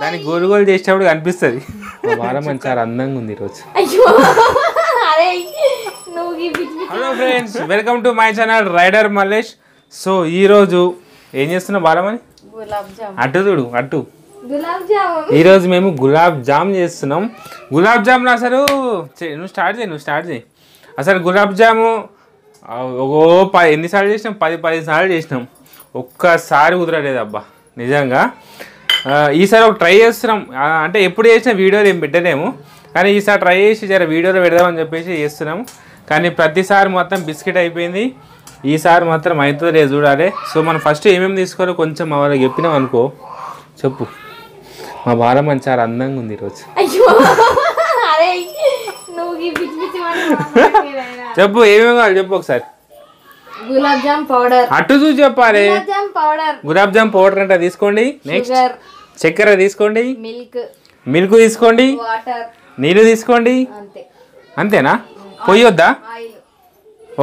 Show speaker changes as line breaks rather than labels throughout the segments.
దాన్ని గోలు గోలు చేసేటప్పుడు కనిపిస్తుంది. వారం మంచి చాలా అందంగా ఉంది ఈరోజు.
ఈ
hello friends welcome to my channel rider Mallesh so ఈరోజు ఏం చేస్తున్నావు బాలమని
గులాబ్ జామ్
అటు చూడు అటు. ఈరోజు మేము గులాబ్ జామ్ చేస్తున్నాం. గులాబ్ జాములు అసలు చే- నువ్వు స్టార్ట్ చేయి నువ్వు స్టార్ట్ చేయి. అసలు గులాబ్ జాము ఓ పది ఎన్నిసార్లు చేసినాం? పది పది సార్లు చేసినాం. ఒక్కసారి కుదరలేదు అబ్బా నిజంగా. ఈసారి ఒక ట్రై చేస్తున్నాం. అంటే ఎప్పుడు చేసిన వీడియోలు ఏం పెట్టలేము. కానీ ఈసారి ట్రై చేసి జర వీడియోలో పెడదామని చెప్పేసి చేస్తున్నాం. కానీ ప్రతిసారి మొత్తం బిస్కెట్ అయిపోయింది. ఈసారి మాత్రం అవుతుందో లేదు చూడాలి. సో మనం ఫస్ట్ ఏమేమి తీసుకోవాలో కొంచెం మా వాళ్ళకి చెప్పినాం అనుకో. చెప్పు. మా బాలమ్మ చాలా అందంగా ఉంది ఈరోజు. చెప్పు ఏమేమి కావాలి చెప్పు ఒకసారి.
గులాబ్ జామ్ పౌడర్.
అటు చూసి చెప్పాలి.
గులాబ్ జామ్ పౌడర్.
గులాబ్ జామ్ పౌడర్ అంటే తీసుకోండి. నెక్స్ట్
షుగర్
చక్కెర తీసుకోండి.
మిల్క్
మిల్క్ తీసుకోండి.
వాటర్
నీళ్ళు తీసుకోండి.
అంతే.
అంతేనా? పొయ్యొద్దా
ఆయిల్.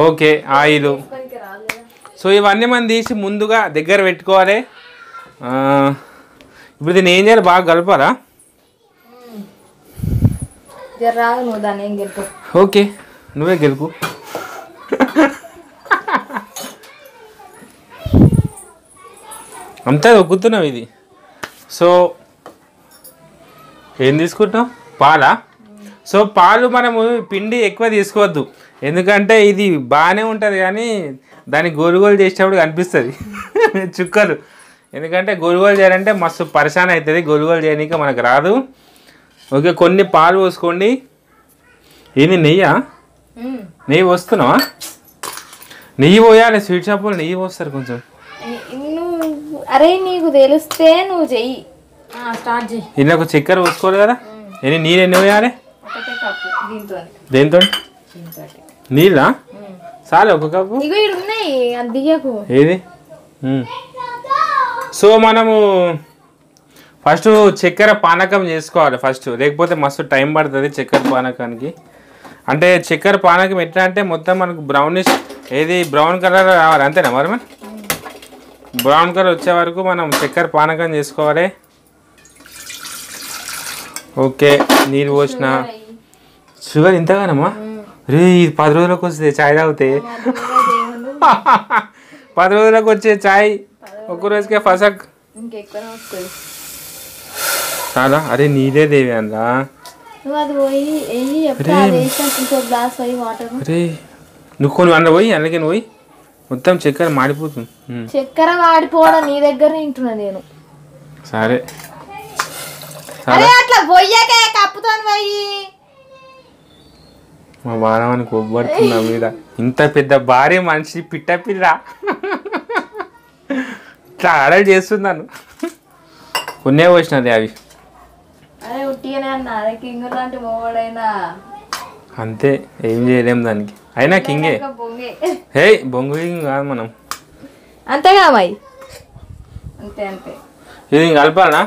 Okay oil.
పనికి రాలేదా
సో ఇవన్నీ మనం తీసి ముందుగా దగ్గర పెట్టుకోవాలి. ఆ, ఇప్పుడు దీన్ని ఏం చేయాలి? బాగా కలపాలా?
జర రాదు నువ్వు దాన్ని ఏం గెలుపు
ఓకే నువ్వే గెలుపు అంతా ఒక్కుతున్నావు ఇది. సో ఏం తీసుకుంటాం? పాలా? సో పాలు మనము పిండి ఎక్కువ తీసుకోవద్దు. ఎందుకంటే ఇది బాగానే ఉంటుంది కానీ దాన్ని గోలుగోలు చేసేటప్పుడు కనిపిస్తుంది. చుక్కలు. ఎందుకంటే గోలుగోలు చేయాలంటే మస్తు పరిశాన్ అవుతుంది. గోలుగోలు చేయడానికి మనకు రాదు. ఓకే కొన్ని పాలు పోసుకోండి. ఇది నెయ్యా? నెయ్యి పోస్తున్నావా? నెయ్యి పోయాలి. స్వీట్ షాప్లో నెయ్యి పోస్తారు కొంచెం.
నువ్వు అరే నీకు తెలిస్తే నువ్వు చెయ్యి. స్టార్ట్
ఇందులో చక్కెర పోసుకోవాలి కదా? ఎన్ని? నీళ్ళు ఎన్ని పోయాలి?
ఒకటే కప్పు దీంతో
దేంతో
దీంతో
నీళ్ళా? చాలు ఒక కప్పు.
ఇగో ఇక్కడ ఉన్నాయి అది దిగకు
ఏది. సో మనము ఫస్ట్ చక్కెర పానకం చేసుకోవాలి ఫస్ట్. లేకపోతే మస్తు టైం పడుతుంది చక్కెర పానకానికి. అంటే చక్కెర పానకం ఎట్లా అంటే మొత్తం మనకు బ్రౌనిష్ ఏది బ్రౌన్ కలర్ రావాలి. అంతేనా మరి మరి? బ్రౌన్ కలర్ వచ్చే వరకు మనం చక్కెర పానకం చేసుకోవాలి. ఓకే నీళ్ళు పోసిన. షుగర్ ఇంతగానమ్మా రే ఇది పది రోజులకు వస్తుంది చాయ్ తాగితే. పది రోజులకు వచ్చే చాయ్. ఒక్క రోజుకే ఫసక్. చాలా అరే నీదే దేవి అందా. అరే నువ్వు కొన్ని అన్న పోయి అందుకే పోయి. మొత్తం చక్కెర మాడిపోతుంది.
చక్కెర వాడిపోవడం నీ దగ్గర వింటున్నా నేను.
సరే.
అరే అట్లా పోయాకే కప్పుతో పోయి
మా బాణవానికి కొబ్బడుతుంది నా మీద. ఇంత పెద్ద భార్య మనిషి పిట్ట పిల్ల. ఇట్లా ఆడలు చేస్తున్నాను. కొన్నే వచ్చినది అవి.
అరే ఉట్టిగానే అన్న అదే కింగ్ లాంటి మొగడైనా.
అంతే ఏం చేయలేం దానికి. అయినా కింగే. హే బొంగు కింగ్ కాదు మనం.
అంతేగా అమ్మాయి? అంతే అంతే.
ఇది కలపాలనా?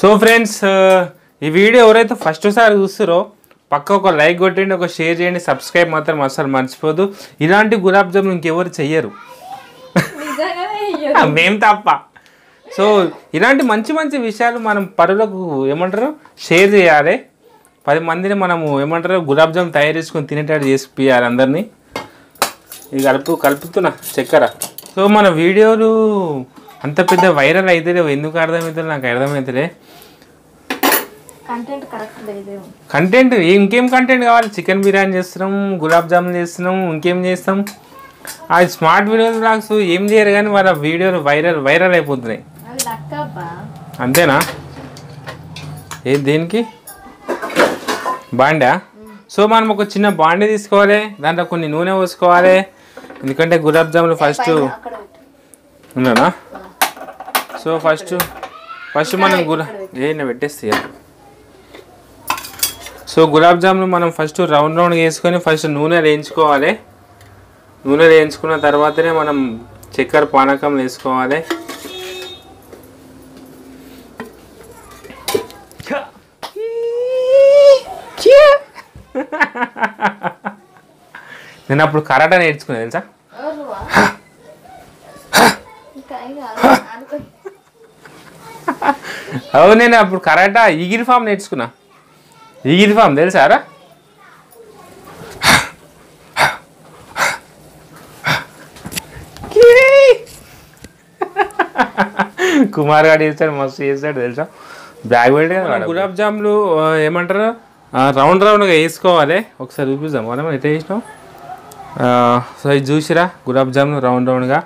సో ఫ్రెండ్స్ ఈ వీడియో ఎవరైతే ఫస్ట్ సారి చూస్తారో పక్క ఒక లైక్ కొట్టండి ఒక షేర్ చేయండి సబ్స్క్రైబ్ మాత్రం అసలు మర్చిపోదు. ఇలాంటి గులాబ్ జామున్ ఇంకెవరు చెయ్యరు.
నిజంగానే
మేం తప్ప. సో ఇలాంటి మంచి మంచి విషయాలు మనం పరులకు ఏమంటారు? షేర్ చేయాలి. పది మందిని మనము ఏమంటారు? గులాబ్ జామ్ తయారు చేసుకొని తినేటట్టు చేసిపియాలి అందరినీ. ఇది కలుపు కలుపుతున్నా చక్కెర. సో మన వీడియోలు అంత పెద్ద వైరల్ అయితే ఎందుకు అర్థమవుతుంది నాకు అర్థమవుతుంది
కంటెంట్
ఇంకేం కంటెంట్ కావాలి? చికెన్ బిర్యానీ చేస్తున్నాం గులాబ్ జామున్ చేస్తున్నాం ఇంకేం చేస్తాం? ఆ స్మార్ట్ వీడియోస్ బ్లాగ్స్ ఏం చేయరు కానీ వాళ్ళ వీడియోలు వైరల్ వైరల్ అయిపోతున్నాయి. అంతేనా? ఏ దేనికి? బాండా? సో మనం ఒక చిన్న బాండి తీసుకోవాలి దాంట్లో కొన్ని నూనె పోసుకోవాలి. ఎందుకంటే గులాబ్ జాములు ఫస్ట్. ఉన్నానా సో ఫస్ట్ ఫస్ట్ మనం గులా ఏ పెట్టేస్తే సో గులాబ్ జాములు మనం ఫస్ట్ రౌండ్ రౌండ్ వేసుకొని ఫస్ట్ నూనె వేయించుకోవాలి. నూనె వేయించుకున్న తర్వాతనే మనం చక్కెర పానకం వేసుకోవాలి. నేను అప్పుడు కరాటా నేర్చుకున్నా తెలుసా. అవును నేను అప్పుడు కరాటా ఈగిరి ఫామ్ నేర్చుకున్నా. ఈగిరి ఫామ్ తెలుసారా కుమార్ గారు చేస్తాడు మస్తు చేస్తాడు తెలుసా? బ్యాగ్ పెట్టి గులాబ్ జాములు ఏమంటారు? ఆ, రౌండ్ రౌండ్గా వేసుకోవాలి. ఒకసారి చూపిద్దాం. మనం ఎట్లా చేసినాం? సో ఇది చూసిరా? గులాబ్ జామున్ రౌండ్ రౌండ్గా.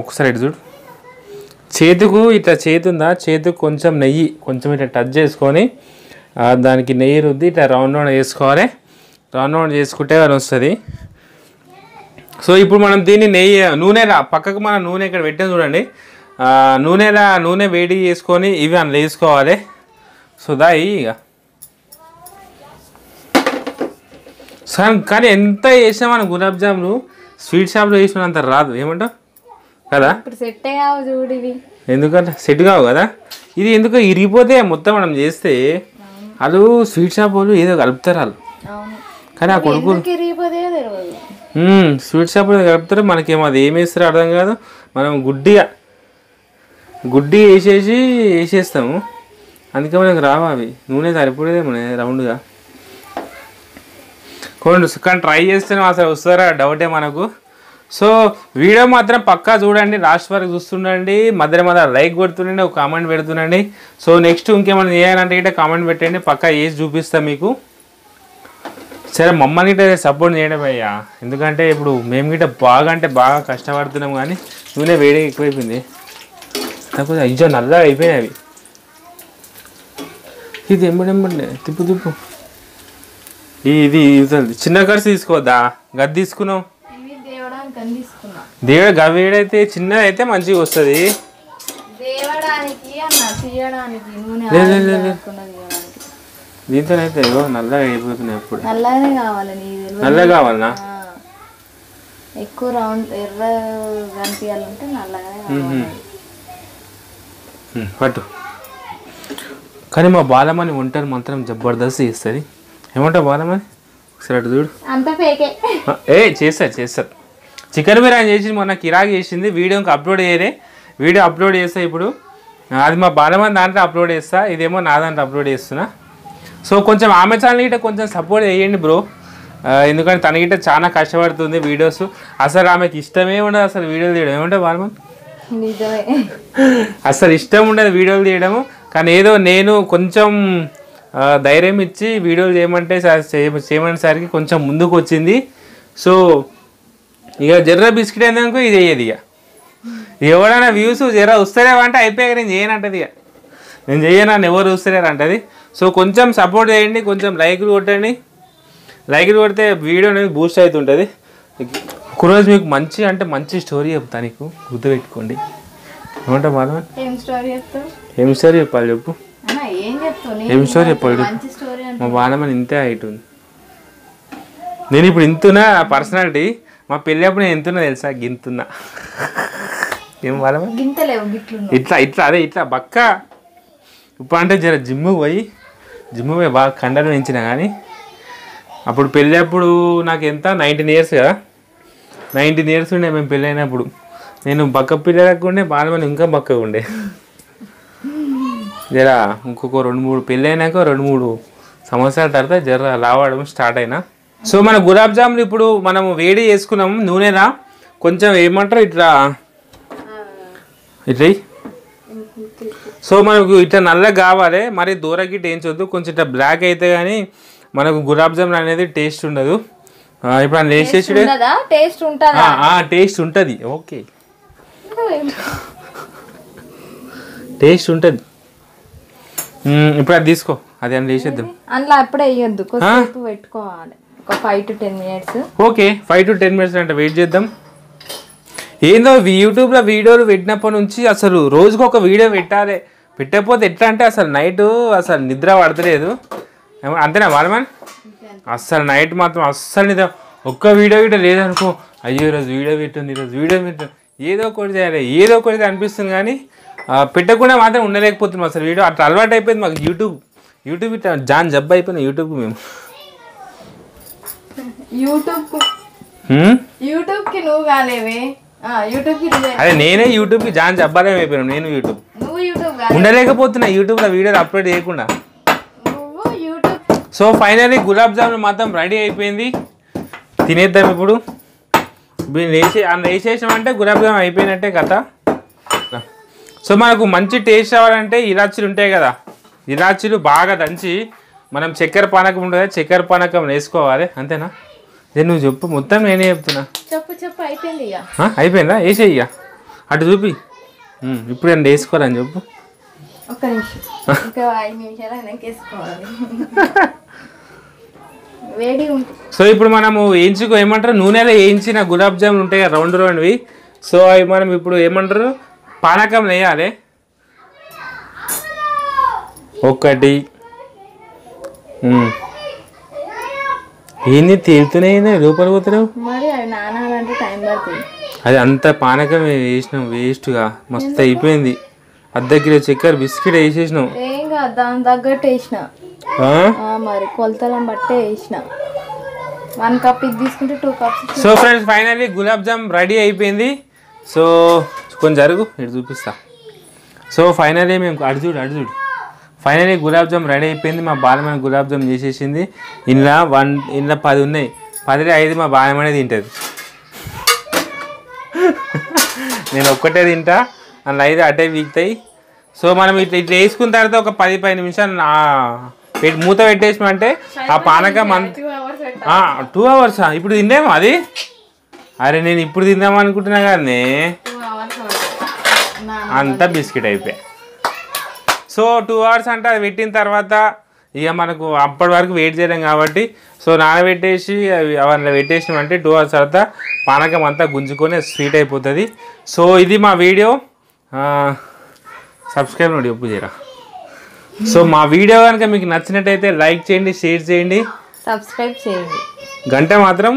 ఒకసారి ఇటు చూడు. చేతుకు ఇట్లా చేతి ఉందా? చేతుకు కొంచెం నెయ్యి కొంచెం ఇట్లా టచ్ చేసుకొని దానికి నెయ్యి రుద్ది ఇట్లా రౌండ్ రౌండ్ వేసుకోవాలి రౌండ్ రౌండ్ చేసుకుంటే అది వస్తుంది. సో ఇప్పుడు మనం దీన్ని నెయ్యి నూనెలా పక్కకు మనం నూనె ఇక్కడ పెట్టాం చూడండి. నూనెలా నూనె వేడి చేసుకొని ఇవి అందులో వేసుకోవాలి. సో దా ఇక సో కానీ ఎంత వేసినా మనం గులాబ్ జాములు? స్వీట్ షాప్లో వేసినంత రాదు. ఏమంటావు? కదా?
ఇప్పుడు సెట్ కావు చూడు ఇవి.
ఎందుకంటే సెట్ కావు కదా? ఇది ఎందుకో ఇరిగిపోతే మొత్తం మనం చేస్తే వాళ్ళు స్వీట్ షాప్ వాళ్ళు ఏదో కలుపుతారు వాళ్ళు. కానీ ఆ కొడుకు స్వీట్ షాప్ కలుపుతారు. మనకేమో అది ఏం వేస్తారో అర్థం కాదు. మనం గుడ్డిగా గుడ్డి వేసేసి వేసేస్తాము. అందుకే మనకు రావా అవి. నూనె సరిపోలేదేమో రౌండ్గా. కొన్ని కానీ ట్రై చేస్తేనే అసలు వస్తారా డౌటే మనకు. సో వీడియో మాత్రం పక్కా చూడండి లాస్ట్ వరకు చూస్తుండండి మధ్య మధ్య లైక్ కొడుతుండండి ఒక కామెంట్ పెడుతుండండి. సో నెక్స్ట్ ఇంకేమైనా చేయాలంటే గిట్ట కామెంట్ పెట్టండి పక్కా వేసి చూపిస్తా మీకు. సరే మమ్మల్ని గిట్ట సపోర్ట్ చేయడం అయ్యా. ఎందుకంటే ఇప్పుడు మేము గిట్ట బాగా అంటే బాగా కష్టపడుతున్నాం కానీ నూనె వేడి ఎక్కువైపోయింది. నాకు అయ్యో నల్లగా అయిపోయినాయి అవి. ఇది ఎంబడెంబడి? తిప్పు తిప్పు. ఇది చిన్న ఖర్చు తీసుకోవద్దా? గది తీసుకున్నావు? దేవుడు గవేడైతే చిన్నది అయితే మంచిగా వస్తుంది. దీంతోనైతే ఏదో నల్లగా అయిపోతున్నాయి అప్పుడు.
నల్లగానే కావాలి
నల్లగా కావాలనా.
ఎక్కువ రౌండ్ ఎర్ర కనిపించాలంటే నల్లగానే
ఉమ్, పట్టు. కానీ మా బాలమని ఒంటరి మాత్రం జబర్దస్త్ చేస్తుంది. ఏమంటావు బాలమని ఒకసారి అటు చూడు.
అంత ఫేకే
ఆ, ఏ చేస్తారు చేస్తారు చికెన్ బిర్యానీ చేసి మొన్న కిరాక్ చేసింది. వీడియో ఇంకా అప్లోడ్ చేయలే. వీడియో అప్లోడ్ చేస్తా ఇప్పుడు. అది మా బాలమని దాంట్లో అప్లోడ్ చేస్తా. ఇదేమో నా దాంట్లో అప్లోడ్ చేస్తున్నా. సో కొంచెం ఆమె ఛానల్ గిట్ట కొంచెం సపోర్ట్ చేయండి బ్రో ఎందుకంటే తన గిట్ట చాలా కష్టపడుతుంది వీడియోస్ అసలు ఆమెకి ఇష్టమే ఉండదు అసలు వీడియోలు తీయడం. ఏమంటే బాలమని అసలు ఇష్టం ఉండదు వీడియోలు తీయడము. కానీ ఏదో నేను కొంచెం ధైర్యం ఇచ్చి వీడియోలు చేయమంటే స- చేయ- చేయమనేసరికి కొంచెం ముందుకు వచ్చింది సో ఇక జర్ర బిస్కెట్ అయినాక ఇది అయ్యేది ఇక. ఎవరైనా వ్యూస్ జర వస్తలేవా అంటే అయిపోయాక నేను చేయనంటది ఇక. నేను చేయను ఎవరు చూస్తలేరు అంటది. సో కొంచెం సపోర్ట్ చేయండి కొంచెం లైక్లు కొట్టండి. లైక్లు కొడితే వీడియో అనేది బూస్ట్ అవుతుంటుంది. ఒకరోజు మీకు మంచి అంటే మంచి స్టోరీ చెప్తా నీకు. గుర్తుపెట్టుకోండి. ఏమంటా మాధవ
ఏం స్టోరీ చెప్తావు?
ఏం స్టోరీ చెప్పాలి చెప్పు.
ఏం
స్టోరీ
అంటే
మా బాలమని ఇంతే హైట్ ఉంది. నేను ఇప్పుడు ఇంతున్నా పర్సనాలిటీ మా పెళ్ళి అప్పుడు నేను ఎంతున్నా తెలుసా? గింతున్నా. ఏం
గిట్లు
ఇట్లా ఇట్లా అదే ఇట్లా బక్క. ఇప్పుడు అంటే జర జిమ్ పోయి జిమ్ పోయి బాగా కండలు పెంచిన కానీ అప్పుడు పెళ్ళి అప్పుడు నాకు ఎంత? నైన్టీన్ ఇయర్స్ కదా. నైన్టీన్ ఇయర్స్ ఉండే మేము పెళ్ళి అయినప్పుడు. నేను బక్క పిల్లలకు ఉండే బాలమని ఇంకా బక్కగా ఉండే. జర ఇంకొక రెండు మూడు పెళ్ళి అయినాక రెండు మూడు సంవత్సరాల తర్వాత జర లావడం స్టార్ట్ అయినా. సో మన గులాబ్ జాములు ఇప్పుడు మనము వేడి చేసుకున్నాము నూనెలా కొంచెం ఏమంటారు ఇట్లా ఇట్లా. సో మనకు ఇట్లా నల్లగా కావాలి మరి దూరకి ఇట్లా వేయించొద్దు కొంచెం ఇట్లా బ్లాక్ అయితే కానీ మనకు గులాబ్ జామున్ అనేది టేస్ట్ ఉండదు. ఇప్పుడు ఆయన వేసి చేసి
ఉండదా? టేస్ట్ ఉంటుందా?
టేస్ట్ ఉంటుంది. ఓకే. టేస్ట్ ఉంటుంది. ఇప్పుడు అది తీసుకో. అది అని వేసేద్దాం
అందులో అప్పుడే వేయొద్దు. కొద్దిసేపు పెట్టుకోవాలి. ఒక five to ten minutes
okay five to ten minutes అంటే వెయిట్ చేద్దాం. ఏందో యూట్యూబ్లో వీడియోలు పెట్టినప్పటి నుంచి అసలు రోజుకు ఒక వీడియో పెట్టాలి. పెట్టకపోతే ఎట్లా అంటే అసలు నైట్ అసలు నిద్ర పడతలేదు. అంతేనా వాళ్ళమన్ అస్సలు నైట్ మాత్రం అస్సలు నిద్ర ఒక్క వీడియో వీడియో లేదనుకో అయ్యో ఈరోజు వీడియో పెట్టండి ఈరోజు వీడియో పెట్టండి ఏదో ఒకటి చేయాలి ఏదో ఒకటి అనిపిస్తుంది కానీ పెట్టకుండా మాత్రం ఉండలేకపోతున్నాం అసలు వీడియో. అట్లా అలవాటు అయిపోయింది మాకు యూట్యూబ్ యూట్యూబ్ ఇట్లా జాన్ జబ్బు అయిపోయింది యూట్యూబ్ మేము.
యూట్యూబ్
హ్మ్?
యూట్యూబ్కి నువ్వు కాలేవే? ఆ, యూట్యూబ్కి నువ్వే.
అదే నేనే యూట్యూబ్కి జాన్ జబ్బాలేం అయిపోయాను నేను యూట్యూబ్
నువ్వు యూట్యూబ్
ఉండలేకపోతున్నా యూట్యూబ్లో వీడియోలు అప్లోడ్ చేయకుండా. సో ఫైనల్లీ గులాబ్ జామున్ మొత్తం రెడీ అయిపోయింది. తినేద్దాం ఇప్పుడు. దీన్ని వేసే అందులో వేసేసామంటే గులాబ్ జామున్ అయిపోయినట్టే కథ. సో మనకు మంచి టేస్ట్ రావాలంటే ఇలాచీలు ఉంటాయి కదా. ఇలాచీలు బాగా దంచి మనం చక్కెర పానకం ఉంటుంది చక్కెర పానకం వేసుకోవాలి అంతేనా? అదే నువ్వు చెప్పు మొత్తం నేనే చెప్తున్నా.
చెప్పు చెప్పు అయిపోయింది ఇక.
అయిపోయిందా? వేసేయి ఇక. అటు చూపి. ఇప్పుడు నేను వేసుకోవాలని చెప్పు.
ఒక్క నిమిషం. ఇంకా ఐదు నిమిషాలు వెనక్కి వేసుకోవాలి. వేడి
సో ఇప్పుడు మనము వేయించుకో ఏమంటారు? నూనెలో వేయించిన గులాబ్ జామున్ ఉంటాయి కదా రౌండ్ రౌండ్వి. సో అవి మనం ఇప్పుడు ఏమంటారు? పానకం వేయాలి. ఒకటి. ఏంది తేలుతున్నాయి లోపల పోతున్నావు?
మరి అవి నానాలంటే టైం పడుతుంది.
అది అంత పానకం వేసినాం వేస్ట్గా. మస్తు అయిపోయింది. అర్ధ కిలో చక్కెర బిస్కెట్ వేసేసినాం.
ఏం కాదు దాని తగ్గట్టు వేసిన. మరి కొలతలను బట్టే వేసిన. వన్ కప్ ఇది తీసుకుంటే two cups
so friends finally gulab jam ready అయిపోయింది. సో కొంచెం జరుగు ఇటు చూపిస్తా. సో ఫైనల్లీ మేము అటు చూడు అటు చూడు. ఫైనల్లీ గులాబ్ జామ్ రెడీ అయిపోయింది. మా బాలమైన గులాబ్ జామ్ చేసేసింది. ఇంట్లో వన్ ఇంట్లో పది ఉన్నాయి. పదిలో ఐదు మా బాలమనే తింటుంది. నేను ఒక్కటే తింటా. అందులో ఐదు అటే వీక్తాయి. సో మనం ఇట్లా ఇట్లా వేసుకున్న తర్వాత ఒక పది పది నిమిషాలు మూత పెట్టేసామంటే ఆ పానకం అంత
టూ అవర్స్
ఇప్పుడు తిందేమో అది? అరే నేను ఇప్పుడు తిందాం అనుకుంటున్నా కానీ అంతా బిస్కెట్ అయిపోయాయి సో టూ అవర్స్ అంటే అది పెట్టిన తర్వాత ఇక మనకు అప్పటి వరకు వెయిట్ చేయలేం కాబట్టి సో నానబెట్టేసి అవి అవన్నీ పెట్టేసినామంటే టూ అవర్స్ తర్వాత పానకం అంతా గుంజుకొని స్వీట్ అయిపోతుంది. సో ఇది మా వీడియో. సబ్స్క్రైబ్ నోడి ఒప్పు చేయరా? సో మా వీడియో కనుక మీకు నచ్చినట్టయితే లైక్ చేయండి షేర్ చేయండి
సబ్స్క్రైబ్ చేయండి
గంట మాత్రం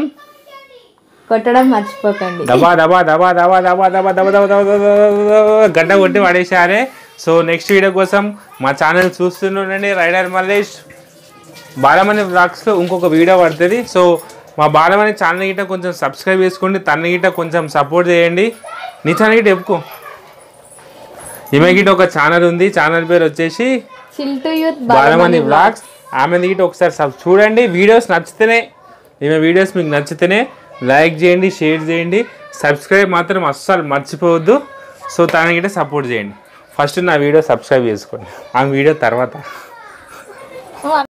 కొట్టడం మర్చిపోకండి
దబా దబా దబా దబా దబా దబా దబా దబా దబా గంట కొట్టి పడేసారే సో నెక్స్ట్ వీడియో కోసం మా ఛానల్ చూస్తుండండి రైడర్ మల్లేష్ బాలమణి బ్లాగ్స్లో ఇంకొక వీడియో పడుతుంది సో మా బాలమణి ఛానల్ గిట్ట కొంచెం సబ్స్క్రైబ్ చేసుకోండి తన గిట్ట కొంచెం సపోర్ట్ చేయండి నీ ఛానల్ గిట్ట చెప్పుకో ఈమె గిట్ట ఒక ఛానల్ ఉంది ఛానల్ పేరు వచ్చేసి బాలమణి బ్లాగ్స్ ఆమె గిట్ట ఒకసారి. చూడండి వీడియోస్ నచ్చితేనే ఈమె వీడియోస్ మీకు నచ్చితేనే లైక్ చేయండి షేర్ చేయండి. సబ్స్క్రైబ్ మాత్రం అస్సలు మర్చిపోవద్దు. సో తన గిట్ట సపోర్ట్ చేయండి. ఫస్ట్ నా వీడియో సబ్స్క్రైబ్ చేసుకోండి. ఆ వీడియో తర్వాత.